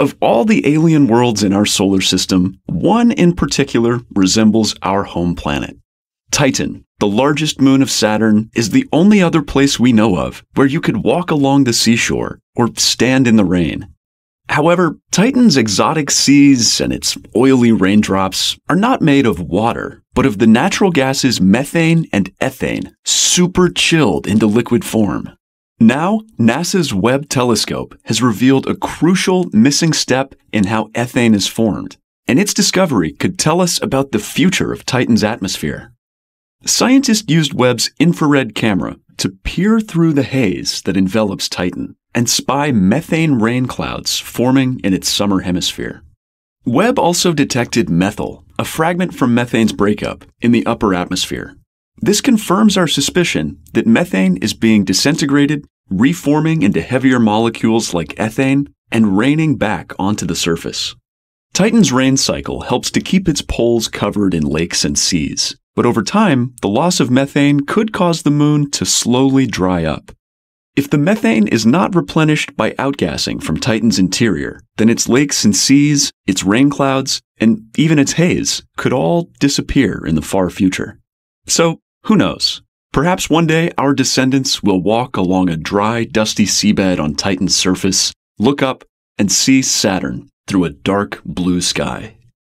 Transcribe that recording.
Of all the alien worlds in our solar system, one in particular resembles our home planet. Titan, the largest moon of Saturn, is the only other place we know of where you could walk along the seashore or stand in the rain. However, Titan's exotic seas and its oily raindrops are not made of water, but of the natural gases methane and ethane, super chilled into liquid form. Now, NASA's Webb telescope has revealed a crucial missing step in how ethane is formed, and its discovery could tell us about the future of Titan's atmosphere. Scientists used Webb's infrared camera to peer through the haze that envelops Titan and spy methane rain clouds forming in its summer hemisphere. Webb also detected methyl, a fragment from methane's breakup, in the upper atmosphere. This confirms our suspicion that methane is being disintegrated, reforming into heavier molecules like ethane, and raining back onto the surface. Titan's rain cycle helps to keep its poles covered in lakes and seas, but over time, the loss of methane could cause the moon to slowly dry up. If the methane is not replenished by outgassing from Titan's interior, then its lakes and seas, its rain clouds, and even its haze could all disappear in the far future. So, who knows? Perhaps one day our descendants will walk along a dry, dusty seabed on Titan's surface, look up, and see Saturn through a dark blue sky.